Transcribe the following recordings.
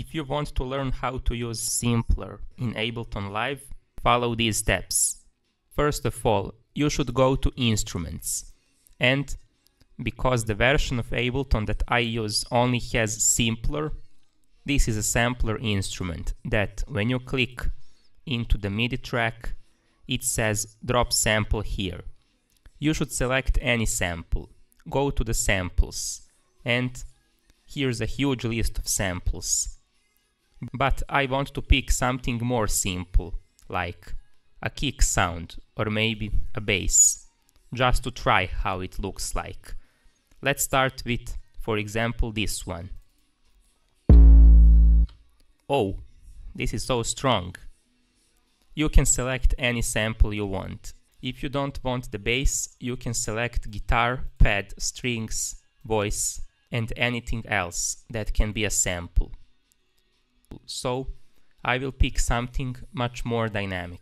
If you want to learn how to use Simpler in Ableton Live, follow these steps. First of all, you should go to Instruments. And because the version of Ableton that I use only has Simpler, this is a sampler instrument that when you click into the MIDI track, it says drop sample here. You should select any sample. Go to the samples and here's a huge list of samples. But I want to pick something more simple, like a kick sound or maybe a bass, just to try how it looks like. Let's start with, for example, this one. Oh, this is so strong. You can select any sample you want. If you don't want the bass, you can select guitar, pad, strings, voice, and anything else that can be a sample. So, I will pick something much more dynamic.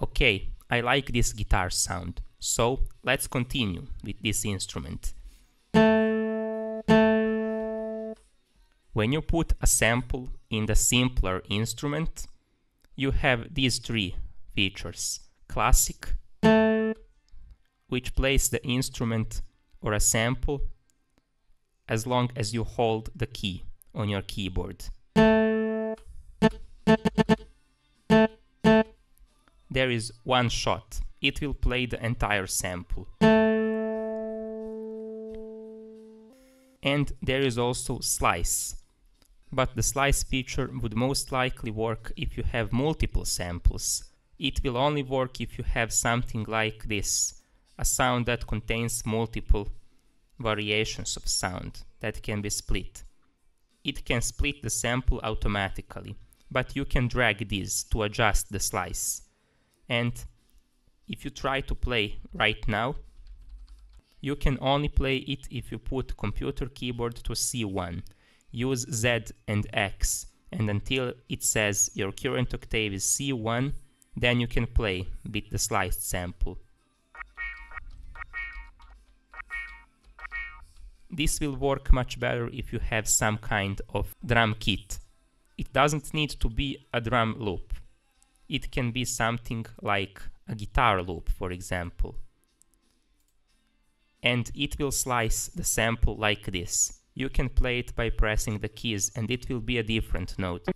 Okay, I like this guitar sound, so let's continue with this instrument. When you put a sample in the simpler instrument, you have these three features. Classic, which plays the instrument or a sample as long as you hold the key on your keyboard. There is one shot. It will play the entire sample. And there is also slice. But the slice feature would most likely work if you have multiple samples. It will only work if you have something like this, a sound that contains multiple variations of sound that can be split. It can split the sample automatically, but you can drag this to adjust the slice. And if you try to play right now, you can only play it if you put computer keyboard to C1. Use Z and X and until it says your current octave is C1, then you can play with the sliced sample. This will work much better if you have some kind of drum kit. It doesn't need to be a drum loop. It can be something like a guitar loop, for example. And it will slice the sample like this. You can play it by pressing the keys and it will be a different note.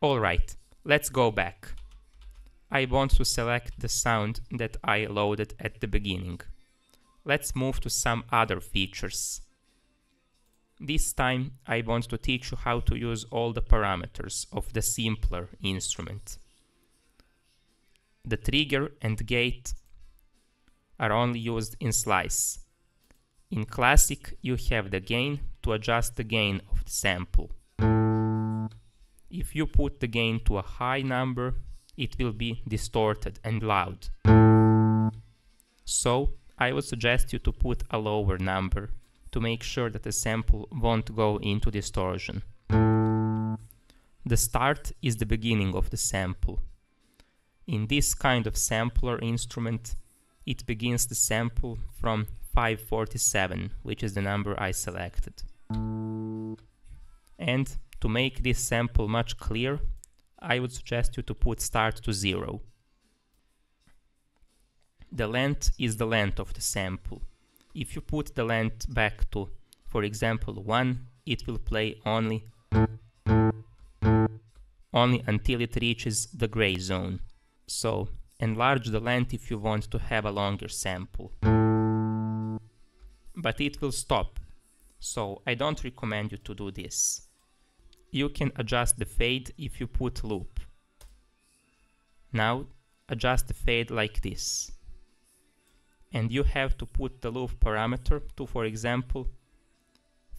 Alright, let's go back. I want to select the sound that I loaded at the beginning. Let's move to some other features. This time I want to teach you how to use all the parameters of the simpler instrument. The trigger and gate are only used in slice. In classic you have the gain to adjust the gain of the sample. If you put the gain to a high number, it will be distorted and loud. So, I would suggest you to put a lower number to make sure that the sample won't go into distortion. The start is the beginning of the sample. In this kind of sampler instrument, it begins the sample from 547, which is the number I selected. And to make this sample much clearer, I would suggest you to put start to 0. The length is the length of the sample. If you put the length back to, for example, 1, it will play only only until it reaches the gray zone. So, enlarge the length if you want to have a longer sample. But it will stop, so I don't recommend you to do this you can adjust the fade if you put loop. Now adjust the fade like this. And you have to put the loop parameter to, for example,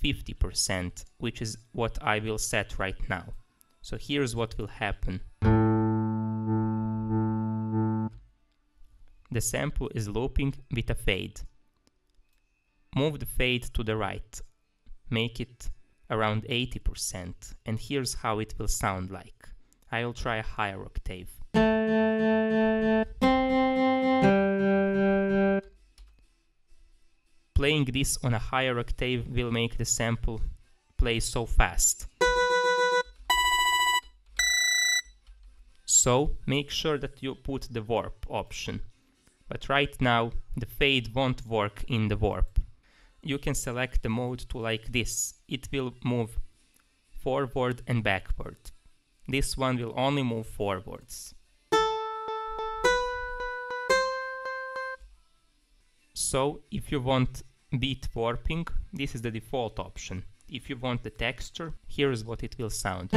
50%, which is what I will set right now. So here's what will happen. The sample is looping with a fade. Move the fade to the right. Make it around 80% and here's how it will sound like. I will try a higher octave. Playing this on a higher octave will make the sample play so fast. So make sure that you put the warp option. But right now the fade won't work in the warp. You can select the mode to like this. It will move forward and backward. This one will only move forwards. So if you want beat warping, this is the default option. If you want the texture, here's what it will sound.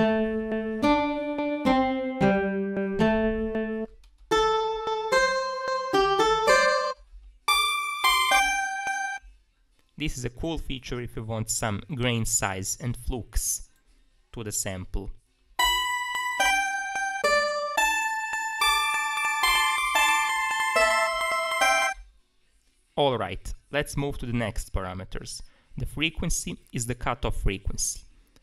This is a cool feature if you want some grain size and flux to the sample. Alright, let's move to the next parameters. The frequency is the cutoff frequency.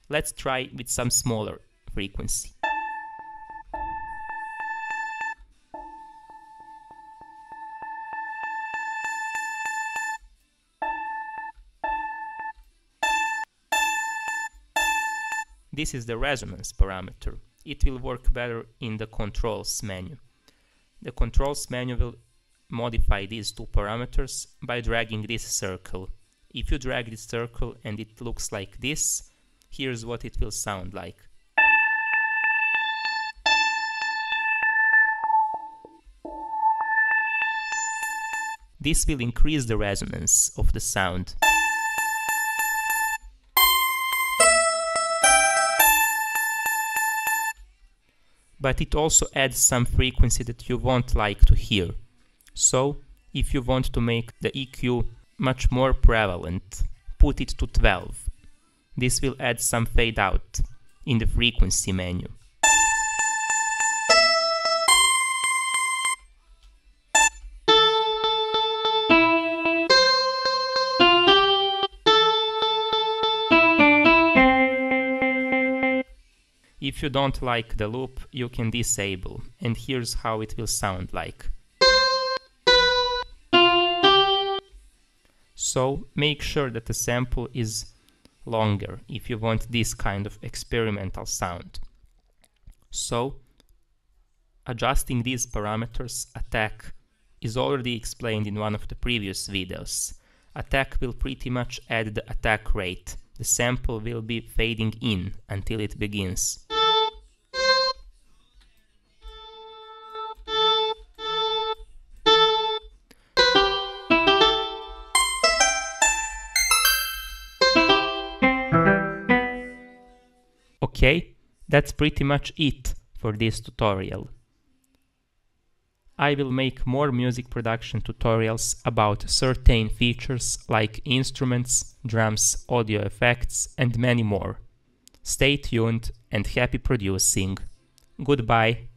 Let's try with some smaller frequency. This is the resonance parameter. It will work better in the controls menu. The controls menu will modify these two parameters by dragging this circle. If you drag this circle and it looks like this, here's what it will sound like. This will increase the resonance of the sound. But it also adds some frequency that you won't like to hear. So, if you want to make the EQ much more prevalent, put it to 12. This will add some fade out in the frequency menu. If you don't like the loop, you can disable, and here's how it will sound like. So make sure that the sample is longer if you want this kind of experimental sound. So adjusting these parameters, attack is already explained in one of the previous videos. Attack will pretty much add the attack rate. The sample will be fading in until it begins. Okay, that's pretty much it for this tutorial. I will make more music production tutorials about certain features like instruments, drums, audio effects and many more. Stay tuned and happy producing. Goodbye.